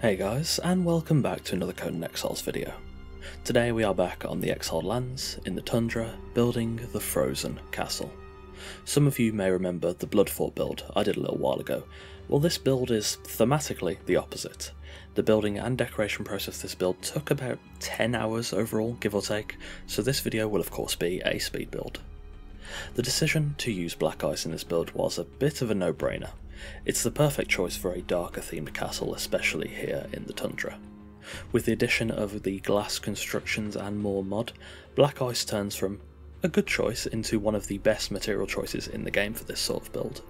Hey guys, and welcome back to another Conan Exiles video. Today we are back on the Exiled lands, in the tundra, building the Frozen Castle. Some of you may remember the Bloodfort build I did a little while ago. Well this build is thematically the opposite. The building and decoration process this build took about 10 hours overall, give or take, so this video will of course be a speed build. The decision to use black ice in this build was a bit of a no-brainer. It's the perfect choice for a darker themed castle, especially here in the tundra. With the addition of the glass constructions and more mod, black ice turns from a good choice into one of the best material choices in the game for this sort of build.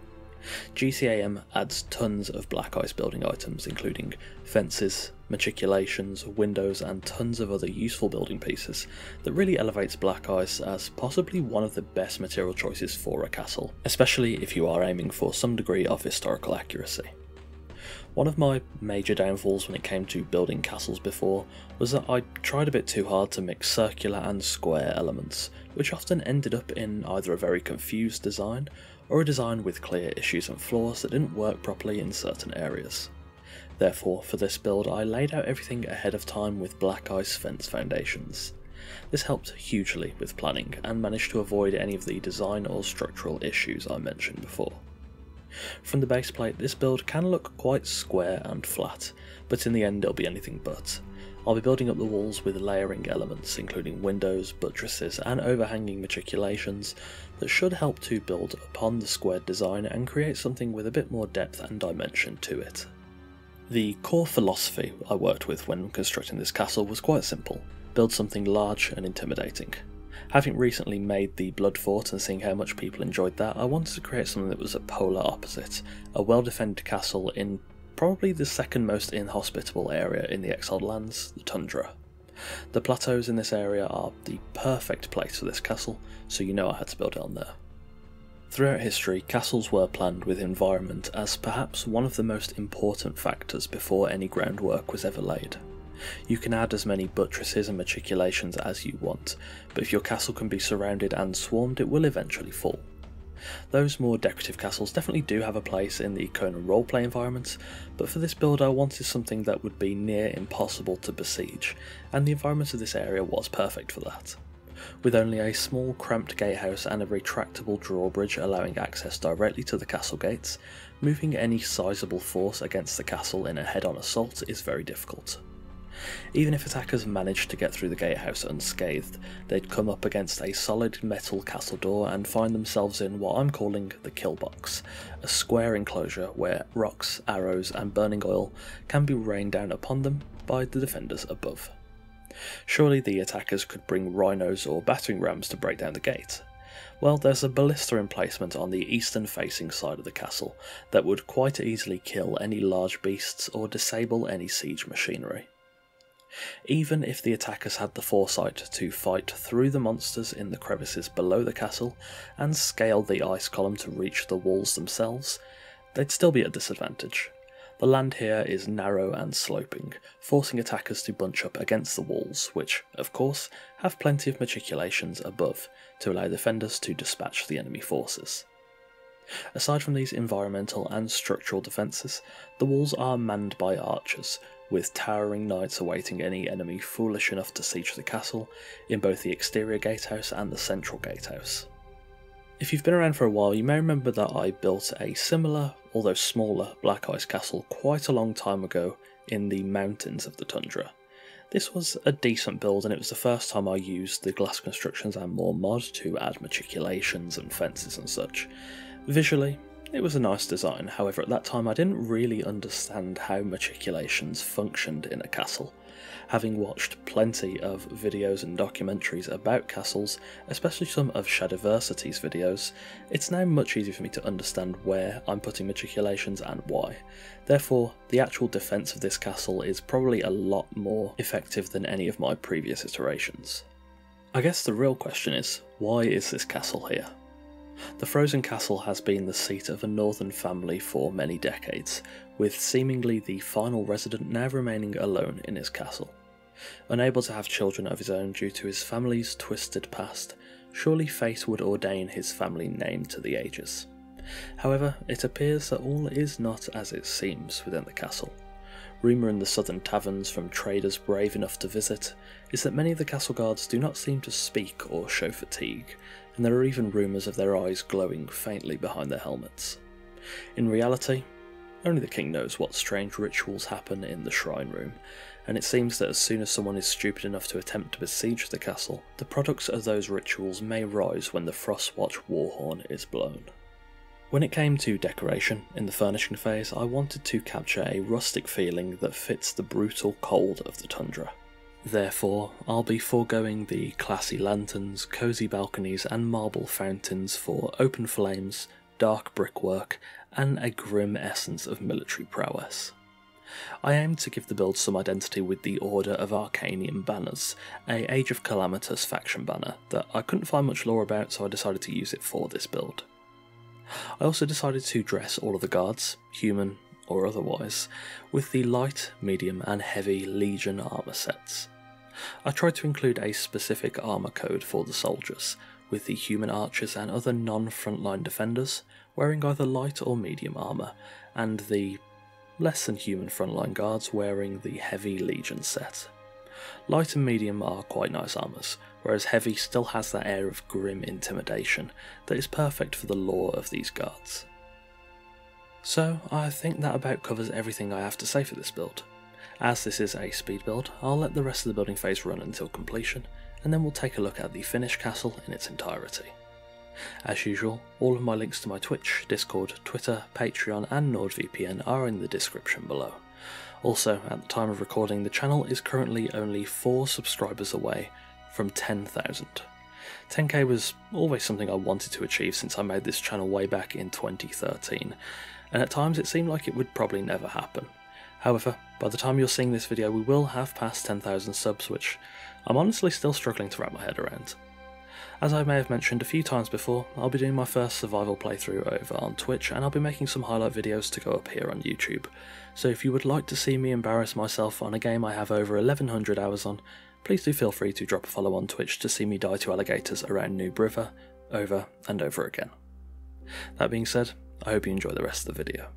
GCAM adds tons of black ice building items, including fences, machicolations, windows, and tons of other useful building pieces that really elevates black ice as possibly one of the best material choices for a castle, especially if you are aiming for some degree of historical accuracy. One of my major downfalls when it came to building castles before was that I tried a bit too hard to mix circular and square elements, which often ended up in either a very confused design or a design with clear issues and flaws that didn't work properly in certain areas. Therefore, for this build I laid out everything ahead of time with black ice fence foundations. This helped hugely with planning and managed to avoid any of the design or structural issues I mentioned before. From the base plate, this build can look quite square and flat, but in the end it'll be anything but. I'll be building up the walls with layering elements, including windows, buttresses, and overhanging machicolations, that should help to build upon the squared design and create something with a bit more depth and dimension to it. The core philosophy I worked with when constructing this castle was quite simple build something large and intimidating. Having recently made the Blood Fort and seeing how much people enjoyed that, I wanted to create something that was a polar opposite a well defended castle in probably the second most inhospitable area in the Exiled Lands, the Tundra. The plateaus in this area are the perfect place for this castle, so you know I had to build it on there. Throughout history, castles were planned with environment as perhaps one of the most important factors before any groundwork was ever laid. You can add as many buttresses and machicolations as you want, but if your castle can be surrounded and swarmed, it will eventually fall. Those more decorative castles definitely do have a place in the Conan roleplay environment, but for this build I wanted something that would be near impossible to besiege, and the environment of this area was perfect for that. With only a small cramped gatehouse and a retractable drawbridge allowing access directly to the castle gates, moving any sizable force against the castle in a head-on assault is very difficult. Even if attackers managed to get through the gatehouse unscathed, they'd come up against a solid metal castle door and find themselves in what I'm calling the kill box, a square enclosure where rocks, arrows, and burning oil can be rained down upon them by the defenders above. Surely the attackers could bring rhinos or battering rams to break down the gate. Well, there's a ballista emplacement on the eastern facing side of the castle that would quite easily kill any large beasts or disable any siege machinery. Even if the attackers had the foresight to fight through the monsters in the crevices below the castle and scale the ice column to reach the walls themselves, they'd still be at disadvantage. The land here is narrow and sloping, forcing attackers to bunch up against the walls, which, of course, have plenty of machicolations above to allow defenders to dispatch the enemy forces. Aside from these environmental and structural defences, the walls are manned by archers, with towering knights awaiting any enemy foolish enough to siege the castle in both the exterior gatehouse and the central gatehouse. If you've been around for a while, you may remember that I built a similar, although smaller, Black Ice castle quite a long time ago in the mountains of the tundra. This was a decent build, and it was the first time I used the glass constructions and more mod to add machicolations and fences and such. Visually, it was a nice design, however, at that time I didn't really understand how machicolations functioned in a castle. Having watched plenty of videos and documentaries about castles, especially some of Shadiversity's videos, it's now much easier for me to understand where I'm putting machicolations and why. Therefore, the actual defence of this castle is probably a lot more effective than any of my previous iterations. I guess the real question is, why is this castle here? The Frozen Castle has been the seat of a northern family for many decades, with seemingly the final resident now remaining alone in his castle. Unable to have children of his own due to his family's twisted past, surely fate would ordain his family name to the ages. However, it appears that all is not as it seems within the castle. rumour in the southern taverns from traders brave enough to visit is that many of the castle guards do not seem to speak or show fatigue, and there are even rumours of their eyes glowing faintly behind their helmets. In reality, only the king knows what strange rituals happen in the shrine room, and it seems that as soon as someone is stupid enough to attempt to besiege the castle, the products of those rituals may rise when the Frostwatch warhorn is blown. When it came to decoration in the furnishing phase, I wanted to capture a rustic feeling that fits the brutal cold of the tundra. Therefore, I'll be foregoing the classy lanterns, cosy balconies, and marble fountains for open flames, dark brickwork, and a grim essence of military prowess. I aimed to give the build some identity with the Order of Arcanium banners, a Age of Calamitous faction banner that I couldn't find much lore about, so I decided to use it for this build. I also decided to dress all of the guards, human or otherwise, with the light, medium, and heavy Legion armour sets. I tried to include a specific armour code for the soldiers, with the human archers and other non frontline defenders wearing either light or medium armour, and the less than human frontline guards wearing the heavy Legion set. Light and medium are quite nice armours, whereas heavy still has that air of grim intimidation that is perfect for the lore of these guards. So, I think that about covers everything I have to say for this build. As this is a speed build, I'll let the rest of the building phase run until completion, and then we'll take a look at the finished castle in its entirety. As usual, all of my links to my Twitch, Discord, Twitter, Patreon, and NordVPN are in the description below. Also, at the time of recording, the channel is currently only 4 subscribers away from 10,000. 10k was always something I wanted to achieve since I made this channel way back in 2013, and at times it seemed like it would probably never happen. However, by the time you're seeing this video, we will have passed 10,000 subs, which I'm honestly still struggling to wrap my head around. As I may have mentioned a few times before, I'll be doing my first survival playthrough over on Twitch and I'll be making some highlight videos to go up here on YouTube. So if you would like to see me embarrass myself on a game I have over 1100 hours on, please do feel free to drop a follow on Twitch to see me die to alligators around Noob River, over and over again. That being said, I hope you enjoy the rest of the video.